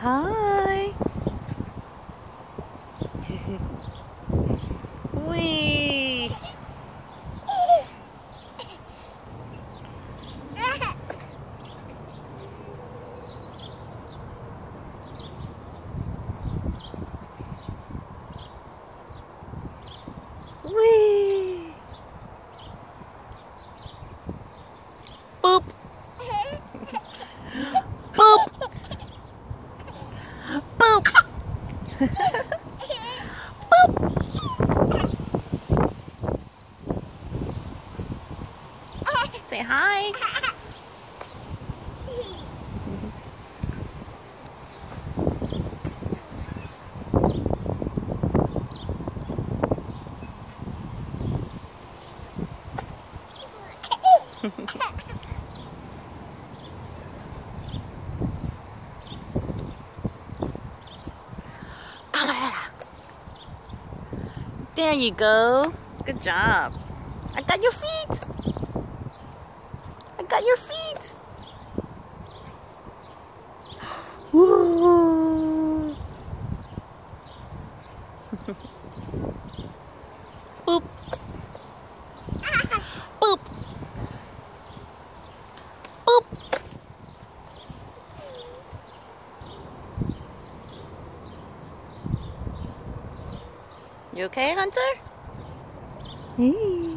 Hi. Wee. Wee. Boop. Boop. Boop. Boop. Say hi. Mm-hmm. There you go. Good job. I got your feet. I got your feet. Woo. Boop. Boop. You okay, Hunter? Hey.